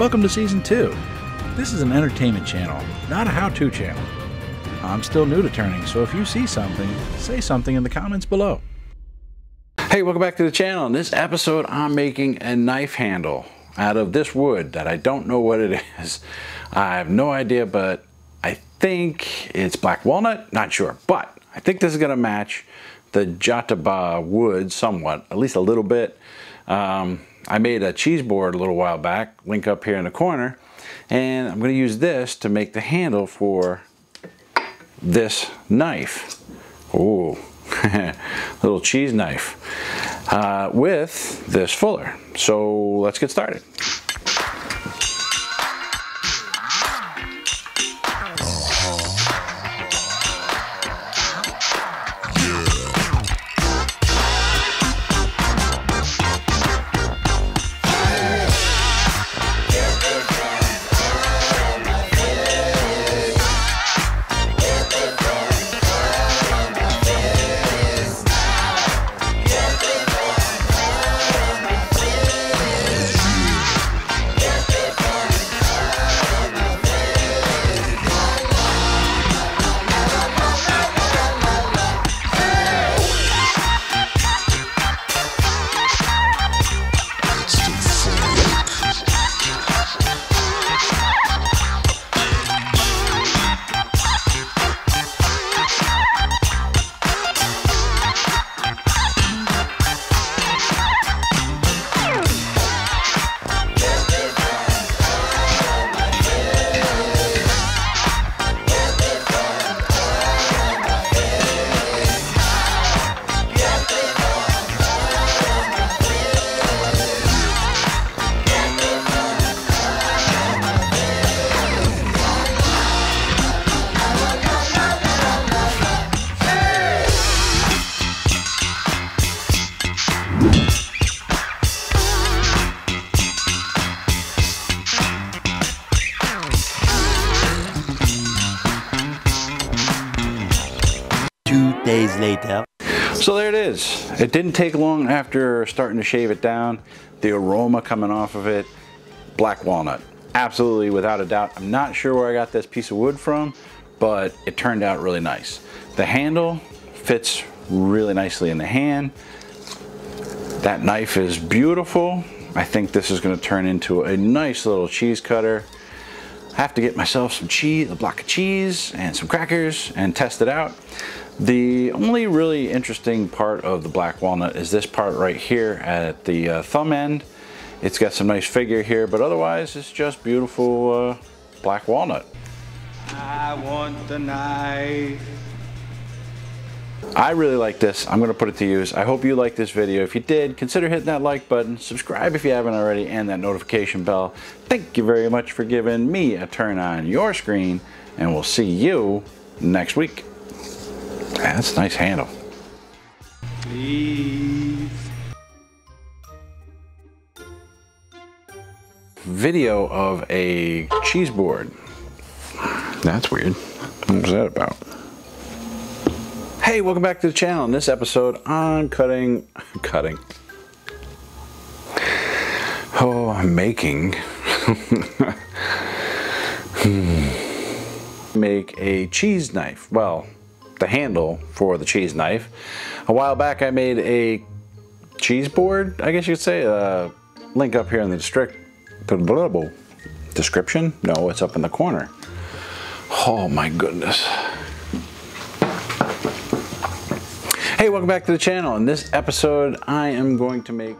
Welcome to Season 2. This is an entertainment channel, not a how to channel. I'm still new to turning, so if you see something, say something in the comments below. Hey, welcome back to the channel. In this episode, I'm making a knife handle out of this wood that I don't know what it is. I have no idea, but I think it's black walnut, not sure. But I think this is gonna match the Jatoba wood somewhat, at least a little bit. Um, I made a cheese board a little while back, link up here in the corner, and I'm gonna use this to make the handle for this knife. Ooh, little cheese knife uh, with this fuller. So let's get started. Two days later. So there it is. It didn't take long after starting to shave it down. The aroma coming off of it, black walnut. Absolutely, without a doubt. I'm not sure where I got this piece of wood from, but it turned out really nice. The handle fits really nicely in the hand. That knife is beautiful. I think this is gonna turn into a nice little cheese cutter. I have to get myself some cheese, a block of cheese and some crackers and test it out. The only really interesting part of the black walnut is this part right here at the uh, thumb end. It's got some nice figure here, but otherwise it's just beautiful uh, black walnut. I want the knife. I really like this. I'm gonna put it to use. I hope you liked this video. If you did, consider hitting that like button, subscribe if you haven't already, and that notification bell. Thank you very much for giving me a turn on your screen, and we'll see you next week. That's a nice handle. Please. Video of a cheese board. That's weird. What was that about? Hey, welcome back to the channel. In this episode, I'm cutting, cutting. Oh, I'm making. Make a cheese knife. Well, the handle for the cheese knife. A while back, I made a cheese board, I guess you could say. Uh, link up here in the district description. No, it's up in the corner. Oh my goodness. Hey, welcome back to the channel. In this episode, I am going to make